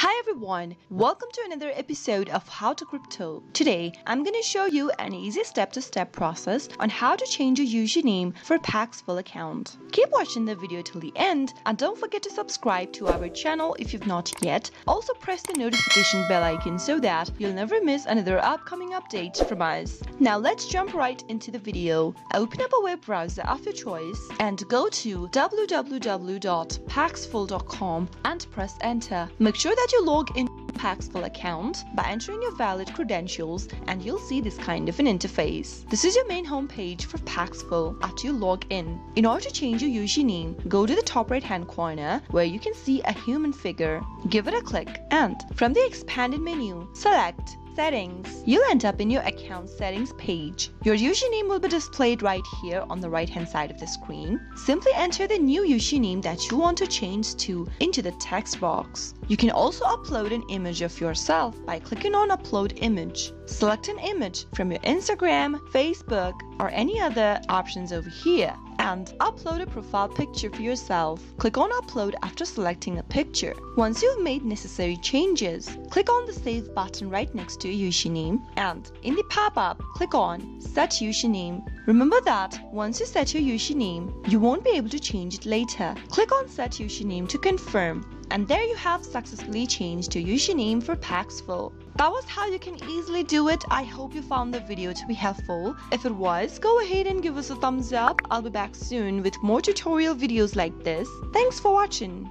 Hi everyone, welcome to another episode of How to Crypto. Today, I'm going to show you an easy step-to-step process on how to change your username for Paxful account. Keep watching the video till the end and don't forget to subscribe to our channel if you've not yet. Also press the notification bell icon so that you'll never miss another upcoming update from us. Now let's jump right into the video. Open up a web browser of your choice and go to www.paxful.com and press enter. Make sure that you log in Paxful account by entering your valid credentials and you'll see this kind of an interface. This is your main homepage for Paxful after you log in. In order to change your username, go to the top right hand corner where you can see a human figure. Give it a click and from the expanded menu, select settings, you'll end up in your account settings page. Your username will be displayed right here on the right hand side of the screen. Simply enter the new username that you want to change to into the text box. You can also upload an image of yourself by clicking on upload image. Select an image from your Instagram, Facebook, or any other options over here and upload a profile picture for yourself. Click on upload after selecting a picture. Once you've made necessary changes, click on the save button right next to your username and in the pop-up, click on set username. Remember that once you set your username, you won't be able to change it later. Click on set username to confirm and there you have successfully changed to your username for Paxful. That was how you can easily do it. I hope you found the video to be helpful. If it was, go ahead and give us a thumbs up. I'll be back soon with more tutorial videos like this. Thanks for watching.